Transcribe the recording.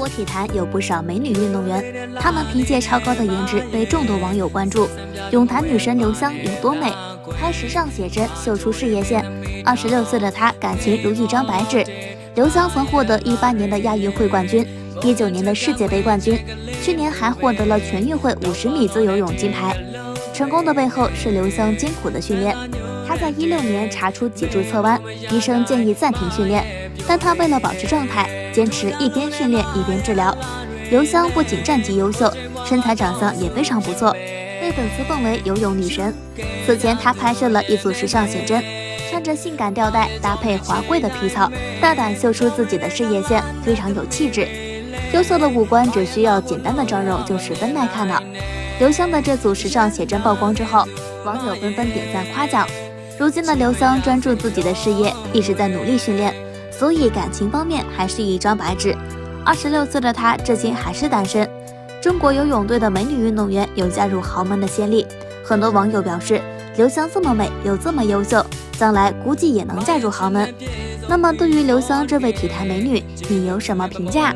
国体坛有不少美女运动员，她们凭借超高的颜值被众多网友关注。泳坛女神刘湘有多美？拍时尚写真秀出事业线。二十六岁的她感情如一张白纸。刘湘曾获得一八年的亚运会冠军，一九年的世界杯冠军，去年还获得了全运会五十米自由泳金牌。成功的背后是刘湘艰苦的训练。她在一六年查出脊柱侧弯，医生建议暂停训练，但她为了保持状态，坚持一边训练一边治疗。刘湘不仅战绩优秀，身材长相也非常不错，被粉丝奉为游泳女神。此前她拍摄了一组时尚写真，穿着性感吊带搭配华贵的皮草，大胆秀出自己的事业线，非常有气质。优秀的五官只需要简单的妆容就十分耐看了。刘湘的这组时尚写真曝光之后，网友纷纷点赞夸奖。如今的刘湘专注自己的事业，一直在努力训练，所以感情方面还是一张白纸。二十六岁的她至今还是单身。中国游泳队的美女运动员有嫁入豪门的先例，很多网友表示，刘湘这么美又这么优秀，将来估计也能嫁入豪门。那么对于刘湘这位体坛美女，你有什么评价？